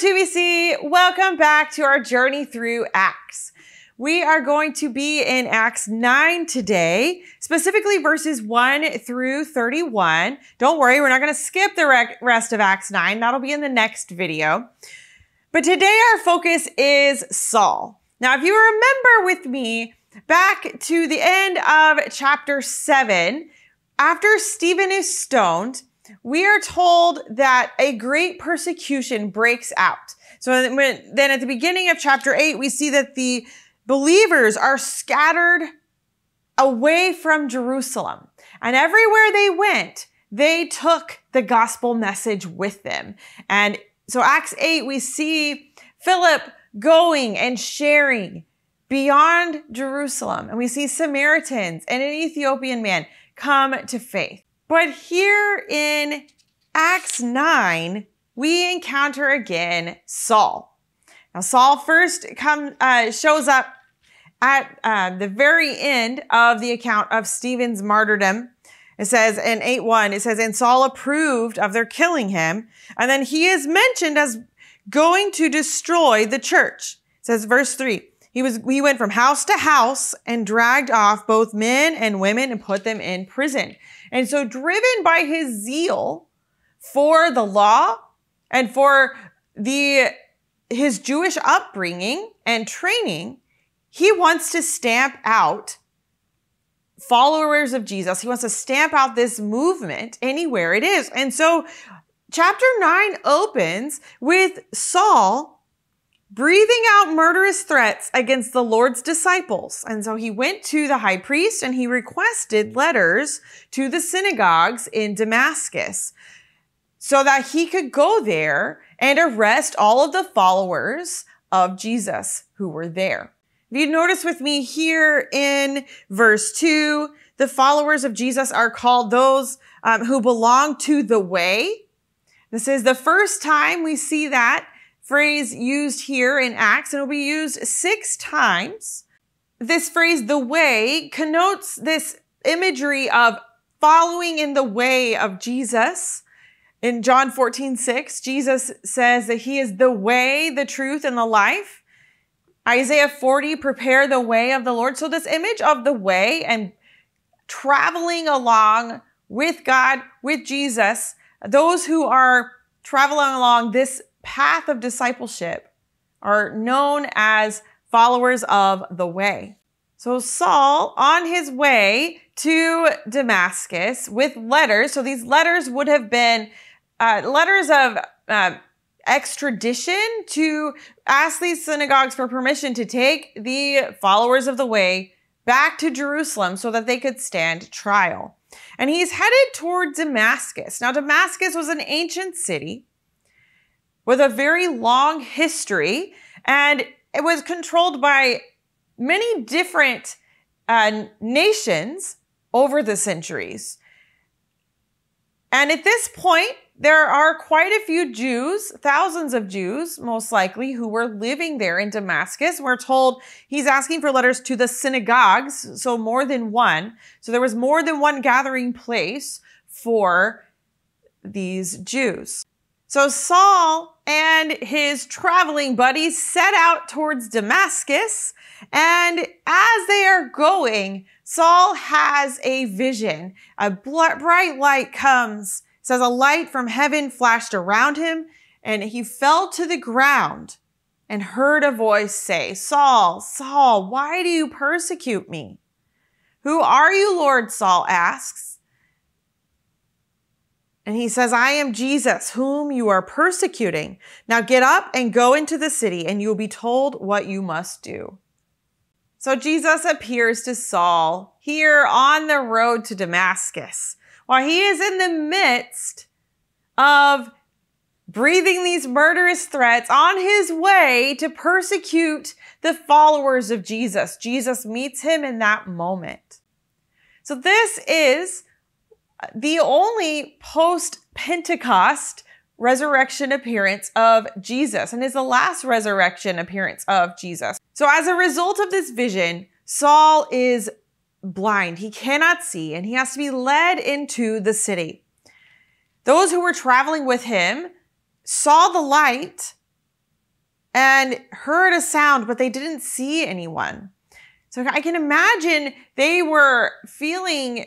2BC, welcome back to our journey through Acts. We are going to be in Acts 9 today, specifically verses 1 through 31. Don't worry, we're not going to skip the rest of Acts 9. That'll be in the next video. But today our focus is Saul. Now, if you remember with me back to the end of chapter 7, after Stephen is stoned, we are told that a great persecution breaks out. So then at the beginning of chapter 8, we see that the believers are scattered away from Jerusalem. And everywhere they went, they took the gospel message with them. And so Acts 8, we see Philip going and sharing beyond Jerusalem. And we see Samaritans and an Ethiopian man come to faith. But here in Acts 9, we encounter again Saul. Now, Saul first come, uh, shows up at uh, the very end of the account of Stephen's martyrdom. It says in 8 1, it says, And Saul approved of their killing him. And then he is mentioned as going to destroy the church. It says, verse 3, he was he went from house to house and dragged off both men and women and put them in prison. And so driven by his zeal for the law and for the his Jewish upbringing and training, he wants to stamp out followers of Jesus. He wants to stamp out this movement anywhere it is. And so chapter 9 opens with Saul breathing out murderous threats against the Lord's disciples. And so he went to the high priest and he requested letters to the synagogues in Damascus so that he could go there and arrest all of the followers of Jesus who were there. If you notice with me here in verse 2, the followers of Jesus are called those um, who belong to the way. This is the first time we see that phrase used here in Acts, and it'll be used six times. This phrase, the way, connotes this imagery of following in the way of Jesus. In John 14, 6, Jesus says that he is the way, the truth, and the life. Isaiah 40, prepare the way of the Lord. So this image of the way and traveling along with God, with Jesus, those who are traveling along this path of discipleship are known as followers of the way. So Saul, on his way to Damascus with letters, so these letters would have been uh, letters of uh, extradition to ask these synagogues for permission to take the followers of the way back to Jerusalem so that they could stand trial. And he's headed toward Damascus. Now, Damascus was an ancient city with a very long history, and it was controlled by many different uh, nations over the centuries. And at this point, there are quite a few Jews, thousands of Jews, most likely, who were living there in Damascus. We're told he's asking for letters to the synagogues, so more than one. So there was more than one gathering place for these Jews. So Saul and his traveling buddies set out towards Damascus. And as they are going, Saul has a vision. A bright light comes. It says a light from heaven flashed around him and he fell to the ground and heard a voice say, Saul, Saul, why do you persecute me? Who are you, Lord? Saul asks. And he says, I am Jesus, whom you are persecuting. Now get up and go into the city, and you will be told what you must do. So Jesus appears to Saul here on the road to Damascus while he is in the midst of breathing these murderous threats on his way to persecute the followers of Jesus. Jesus meets him in that moment. So this is the only post Pentecost resurrection appearance of Jesus and is the last resurrection appearance of Jesus. So as a result of this vision, Saul is blind. He cannot see and he has to be led into the city. Those who were traveling with him saw the light and heard a sound, but they didn't see anyone. So I can imagine they were feeling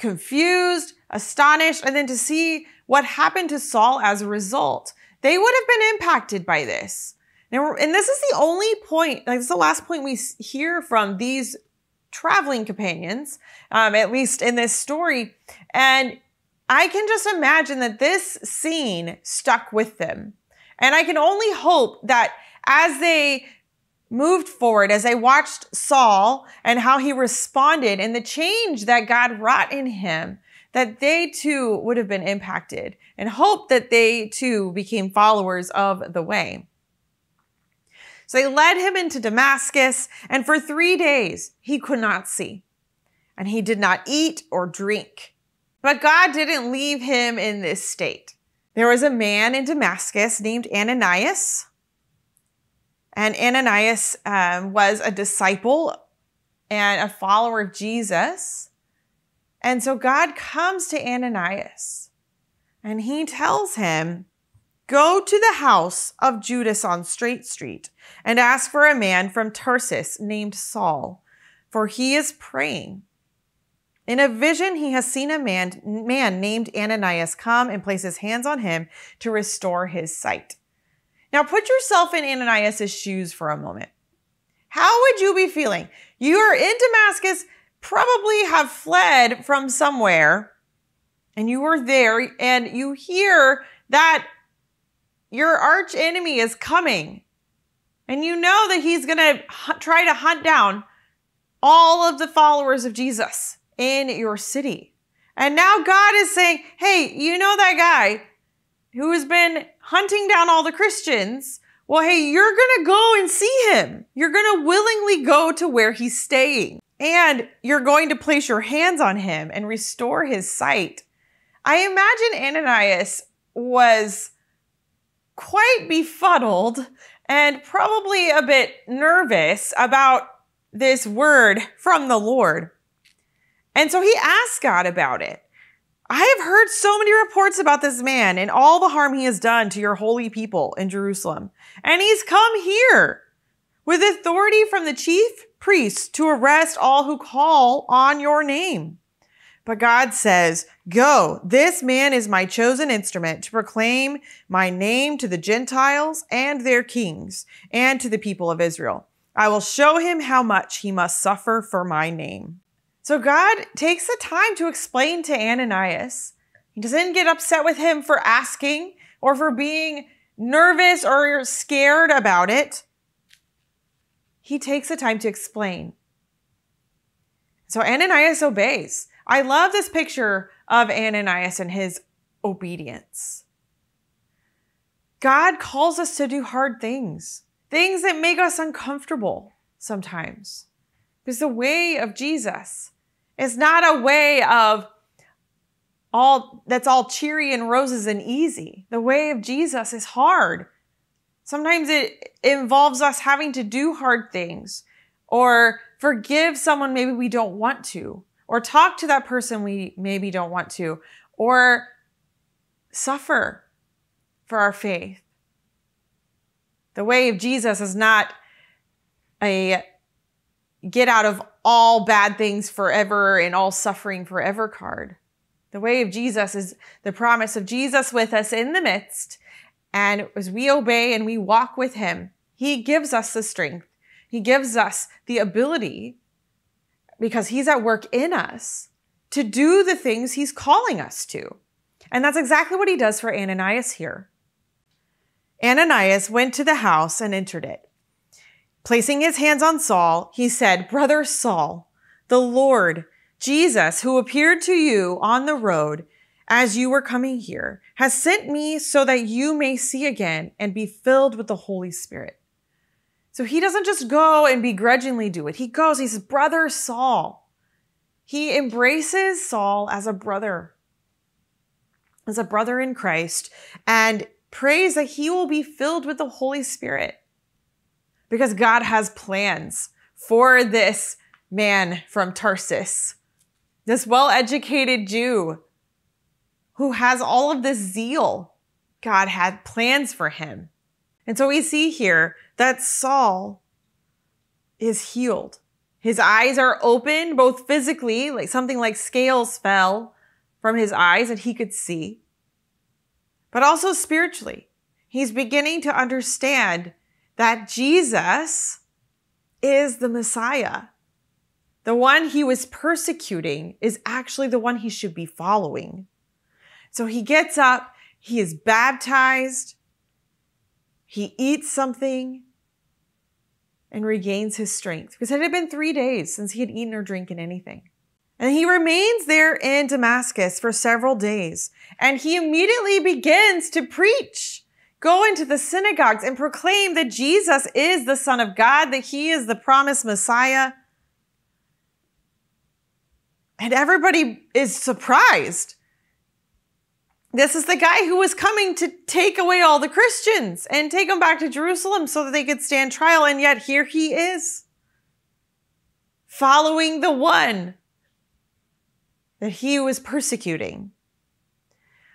confused, astonished, and then to see what happened to Saul as a result. They would have been impacted by this. Now, And this is the only point, like, this is the last point we hear from these traveling companions, um, at least in this story. And I can just imagine that this scene stuck with them. And I can only hope that as they moved forward, as they watched Saul and how he responded and the change that God wrought in him, that they too would have been impacted and hope that they too became followers of the way. So they led him into Damascus, and for three days he could not see, and he did not eat or drink. But God didn't leave him in this state. There was a man in Damascus named Ananias, and Ananias um, was a disciple and a follower of Jesus. And so God comes to Ananias and he tells him, Go to the house of Judas on Straight Street and ask for a man from Tarsus named Saul, for he is praying. In a vision, he has seen a man, man named Ananias come and place his hands on him to restore his sight. Now put yourself in Ananias' shoes for a moment. How would you be feeling? You are in Damascus, probably have fled from somewhere, and you are there, and you hear that your arch enemy is coming. And you know that he's going to try to hunt down all of the followers of Jesus in your city. And now God is saying, hey, you know that guy who has been hunting down all the Christians? Well, hey, you're going to go and see him. You're going to willingly go to where he's staying. And you're going to place your hands on him and restore his sight. I imagine Ananias was quite befuddled and probably a bit nervous about this word from the Lord. And so he asked God about it. I have heard so many reports about this man and all the harm he has done to your holy people in Jerusalem. And he's come here with authority from the chief priests to arrest all who call on your name. But God says, Go, this man is my chosen instrument to proclaim my name to the Gentiles and their kings and to the people of Israel. I will show him how much he must suffer for my name. So God takes the time to explain to Ananias. He doesn't get upset with him for asking or for being nervous or scared about it. He takes the time to explain. So Ananias obeys. I love this picture of Ananias and his obedience. God calls us to do hard things, things that make us uncomfortable sometimes. Because the way of Jesus is not a way of all that's all cheery and roses and easy. The way of Jesus is hard. Sometimes it involves us having to do hard things or forgive someone maybe we don't want to or talk to that person we maybe don't want to, or suffer for our faith. The way of Jesus is not a get out of all bad things forever and all suffering forever card. The way of Jesus is the promise of Jesus with us in the midst. And as we obey and we walk with him, he gives us the strength. He gives us the ability because he's at work in us to do the things he's calling us to. And that's exactly what he does for Ananias here. Ananias went to the house and entered it. Placing his hands on Saul, he said, Brother Saul, the Lord, Jesus, who appeared to you on the road as you were coming here, has sent me so that you may see again and be filled with the Holy Spirit. So he doesn't just go and begrudgingly do it. He goes, he's brother Saul. He embraces Saul as a brother, as a brother in Christ, and prays that he will be filled with the Holy Spirit. Because God has plans for this man from Tarsus, this well educated Jew who has all of this zeal. God had plans for him. And so we see here that Saul is healed. His eyes are open, both physically, like something like scales fell from his eyes and he could see, but also spiritually. He's beginning to understand that Jesus is the Messiah. The one he was persecuting is actually the one he should be following. So he gets up, he is baptized, he eats something, and regains his strength because it had been three days since he had eaten or drinking anything. And he remains there in Damascus for several days. And he immediately begins to preach, go into the synagogues and proclaim that Jesus is the Son of God, that he is the promised Messiah. And everybody is surprised. This is the guy who was coming to take away all the Christians and take them back to Jerusalem so that they could stand trial. And yet here he is, following the one that he was persecuting.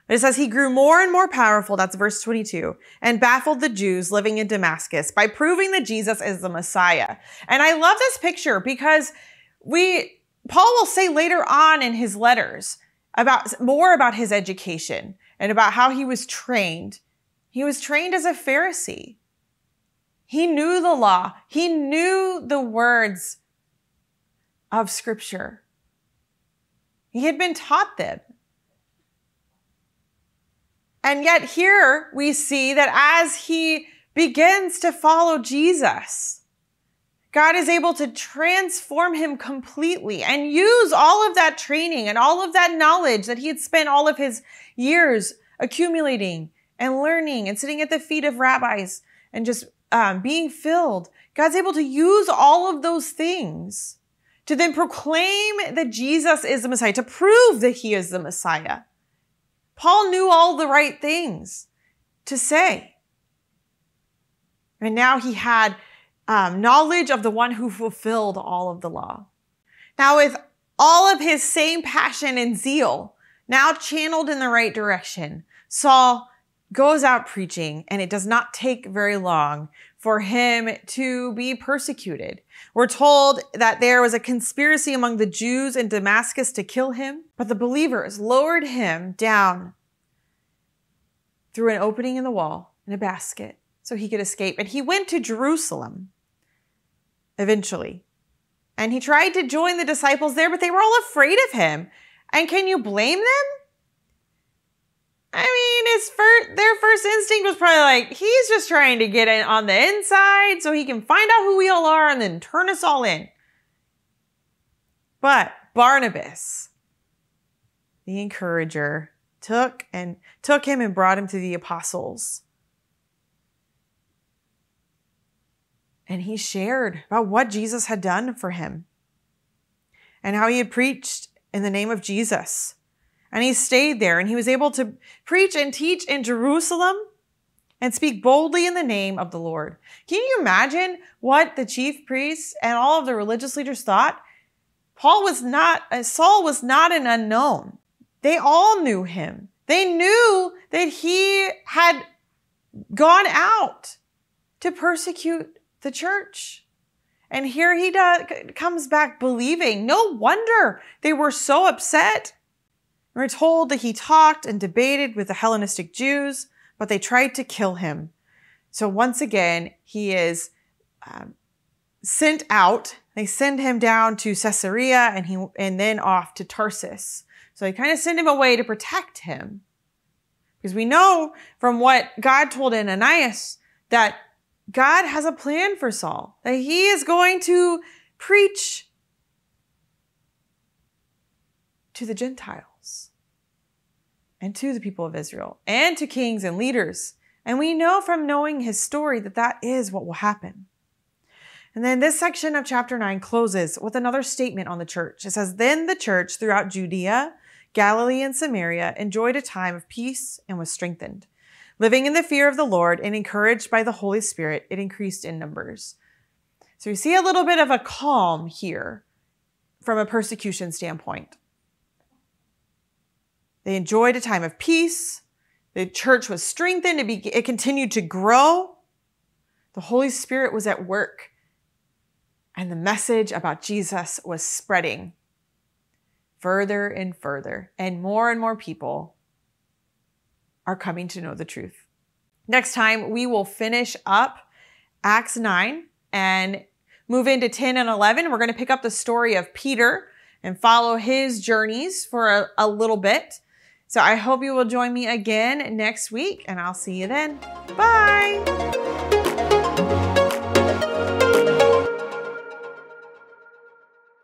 It says he grew more and more powerful, that's verse 22, and baffled the Jews living in Damascus by proving that Jesus is the Messiah. And I love this picture because we, Paul will say later on in his letters about more about his education and about how he was trained. He was trained as a Pharisee. He knew the law. He knew the words of scripture. He had been taught them. And yet here we see that as he begins to follow Jesus, God is able to transform him completely and use all of that training and all of that knowledge that he had spent all of his years accumulating and learning and sitting at the feet of rabbis and just um, being filled. God's able to use all of those things to then proclaim that Jesus is the Messiah, to prove that he is the Messiah. Paul knew all the right things to say. And now he had um, knowledge of the one who fulfilled all of the law. Now, with all of his same passion and zeal, now channeled in the right direction, Saul goes out preaching, and it does not take very long for him to be persecuted. We're told that there was a conspiracy among the Jews in Damascus to kill him, but the believers lowered him down through an opening in the wall in a basket so he could escape. And he went to Jerusalem eventually. And he tried to join the disciples there, but they were all afraid of him. And can you blame them? I mean, his first, their first instinct was probably like, he's just trying to get in on the inside so he can find out who we all are and then turn us all in. But Barnabas, the encourager, took and took him and brought him to the apostles. And he shared about what Jesus had done for him and how he had preached in the name of Jesus. And he stayed there and he was able to preach and teach in Jerusalem and speak boldly in the name of the Lord. Can you imagine what the chief priests and all of the religious leaders thought? Paul was not, uh, Saul was not an unknown. They all knew him. They knew that he had gone out to persecute the church. And here he does, comes back believing. No wonder they were so upset. We're told that he talked and debated with the Hellenistic Jews, but they tried to kill him. So once again, he is um, sent out. They send him down to Caesarea and he and then off to Tarsus. So they kind of send him away to protect him. Because we know from what God told Ananias that God has a plan for Saul, that he is going to preach to the Gentiles and to the people of Israel and to kings and leaders. And we know from knowing his story that that is what will happen. And then this section of chapter 9 closes with another statement on the church. It says, Then the church throughout Judea, Galilee, and Samaria enjoyed a time of peace and was strengthened. Living in the fear of the Lord and encouraged by the Holy Spirit, it increased in numbers. So we see a little bit of a calm here from a persecution standpoint. They enjoyed a time of peace. The church was strengthened. It, be, it continued to grow. The Holy Spirit was at work, and the message about Jesus was spreading further and further, and more and more people are coming to know the truth. Next time, we will finish up Acts 9 and move into 10 and 11. We're going to pick up the story of Peter and follow his journeys for a, a little bit. So I hope you will join me again next week, and I'll see you then. Bye.